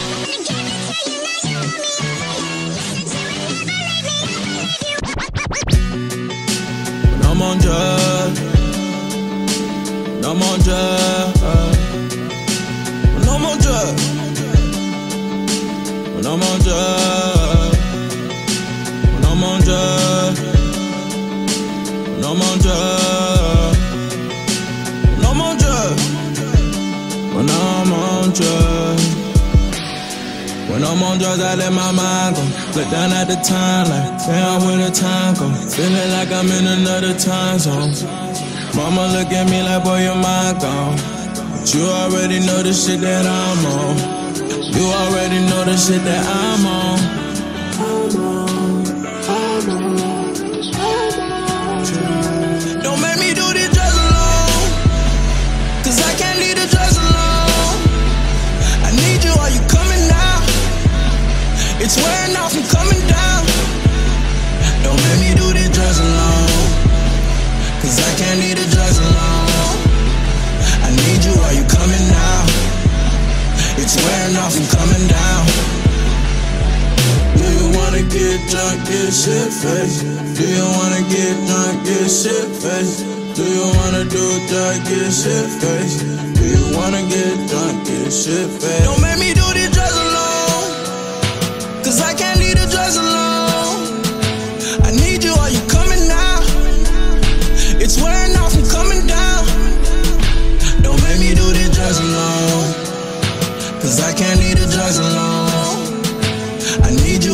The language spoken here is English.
I'm when I'm on drugs, when I'm on drugs, when I'm on drugs, when I'm on drugs, when I'm on drugs, when I'm on drugs. When I'm on drugs, I let my mind go. Look down at the time, like, damn, where the time go. Feeling like I'm in another time zone. Mama look at me like, boy, your mind gone. But you already know the shit that I'm on. You already know the shit that I'm on. Wearing off, I'm coming down. Don't make me do these drugs alone. Cause I can't leave the drugs alone. I need you, are you coming now? It's wearing off, I'm coming down. Do you wanna get drunk, get shit faced? Do you wanna get drunk, get shit faced? Do you wanna do drug, get shit faced? Do you wanna get drunk, get shit faced? Don't make me do Cause I can't leave the drugs alone. I need you